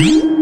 What?